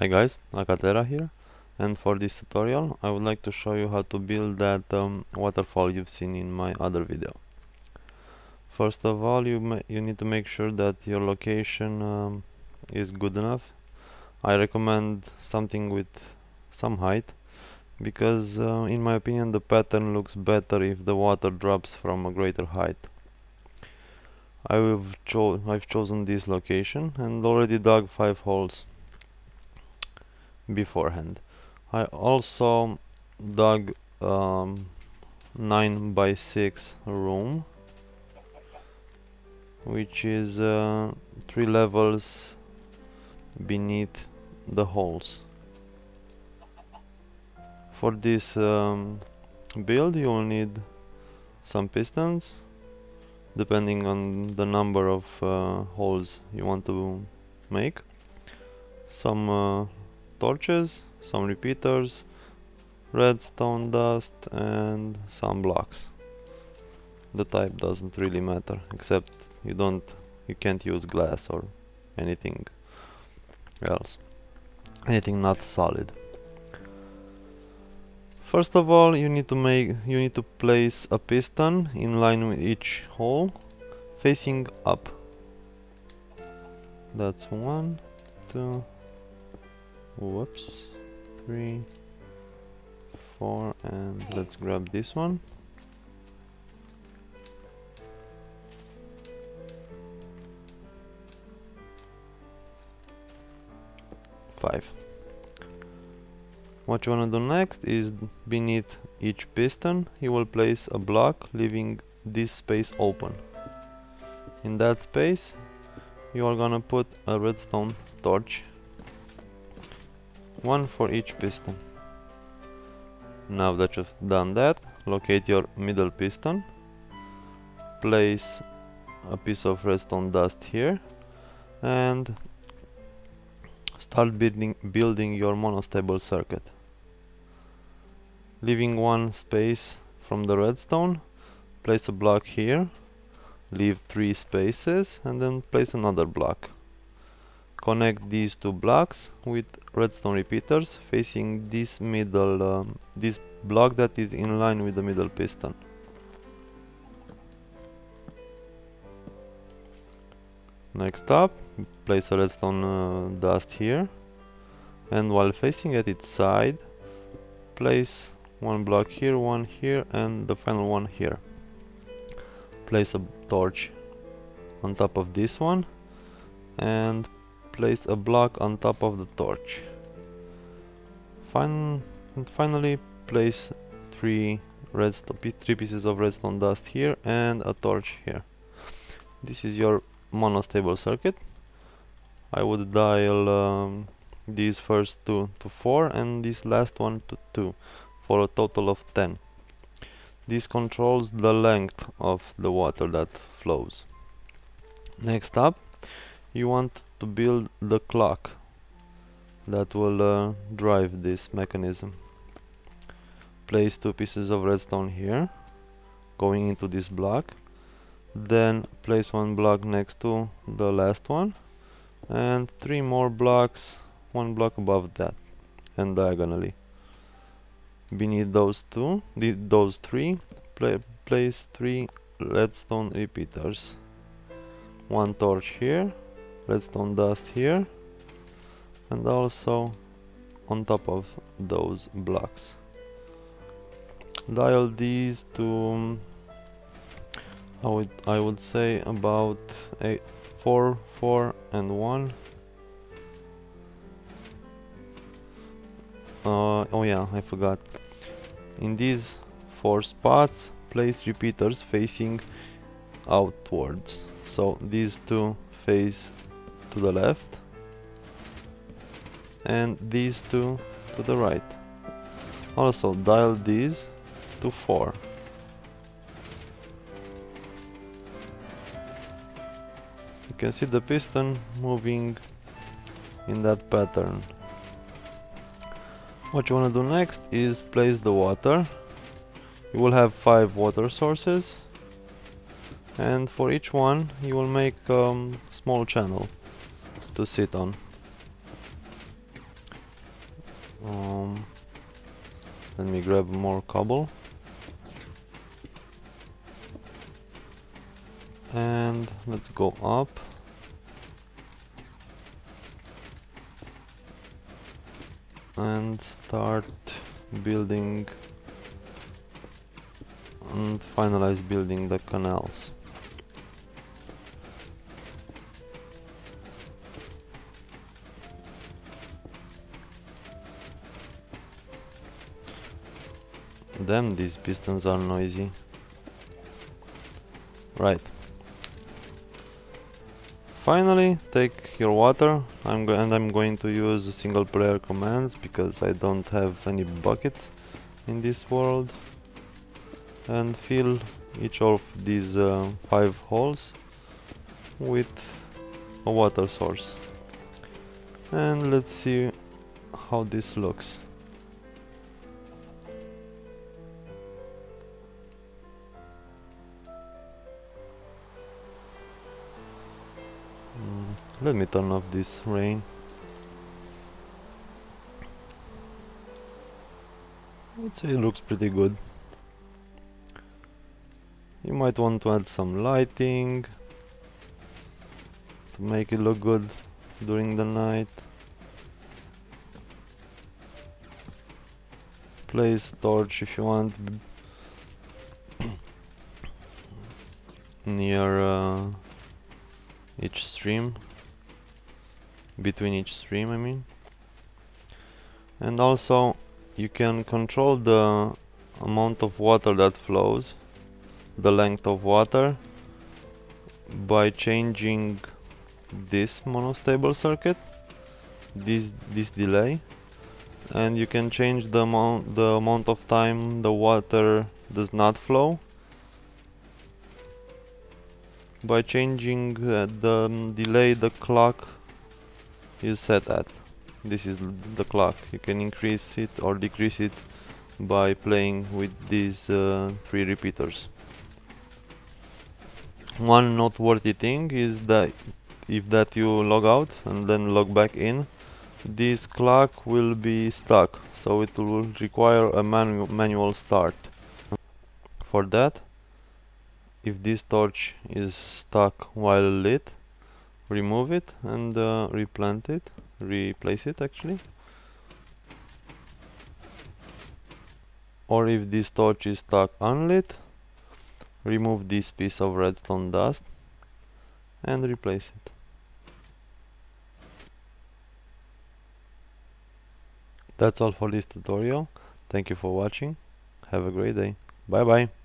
Hi guys, Akatera here and for this tutorial I would like to show you how to build that um, waterfall you've seen in my other video. First of all you, you need to make sure that your location um, is good enough. I recommend something with some height because uh, in my opinion the pattern looks better if the water drops from a greater height. I've, cho I've chosen this location and already dug 5 holes beforehand. I also dug um, 9 by 6 room which is uh, 3 levels beneath the holes. For this um, build you will need some pistons depending on the number of uh, holes you want to make some uh, torches, some repeaters, redstone dust and some blocks. The type doesn't really matter except you don't you can't use glass or anything else. Anything not solid. First of all you need to make you need to place a piston in line with each hole facing up. That's one, two, whoops. Three four and let's grab this one. Five. What you want to do next is beneath each piston you will place a block leaving this space open. In that space you are gonna put a redstone torch one for each piston. Now that you've done that, locate your middle piston, place a piece of redstone dust here and start building, building your monostable circuit. Leaving one space from the redstone, place a block here, leave three spaces and then place another block. Connect these two blocks with redstone repeaters facing this middle um, this block that is in line with the middle piston. Next up place a redstone uh, dust here. And while facing at its side place one block here one here and the final one here. Place a torch on top of this one and place a block on top of the torch. Fin finally place three redstone three pieces of redstone dust here and a torch here. This is your monostable circuit. I would dial um, these first two to 4 and this last one to 2 for a total of 10. This controls the length of the water that flows. Next up you want to build the clock that will uh, drive this mechanism. Place two pieces of redstone here going into this block. Then place one block next to the last one and three more blocks one block above that and diagonally. Beneath those two those three pla place three redstone repeaters. One torch here redstone dust here and also on top of those blocks dial these to I would I would say about eight, four, four, and one. Uh, oh yeah, I forgot. In these four spots, place repeaters facing outwards. So these two face to the left and these two to the right. Also dial these to 4. You can see the piston moving in that pattern. What you want to do next is place the water. You will have 5 water sources and for each one you will make a um, small channel to sit on. um, let me grab more cobble. And let's go up. And start building and finalize building the canals Damn, these pistons are noisy. Right. Finally, take your water. I'm and I'm going to use single player commands because I don't have any buckets in this world. And fill each of these uh, five holes with a water source. And let's see how this looks. Let me turn off this rain. I'd say it looks pretty good. You might want to add some lighting to make it look good during the night. Place a torch if you want near uh, each stream between each stream I mean. And also you can control the amount of water that flows the length of water by changing this monostable circuit this this delay. And you can change the amount the amount of time the water does not flow by changing uh, the um, delay the clock is set at. This is the clock. You can increase it or decrease it by playing with these uh, three repeaters. One noteworthy thing is that if that you log out and then log back in, this clock will be stuck, so it will require a manu manual start. For that, if this torch is stuck while lit, remove it and uh, replant it replace it actually. Or if this torch is stuck unlit remove this piece of redstone dust and replace it. That's all for this tutorial. Thank you for watching. Have a great day. Bye bye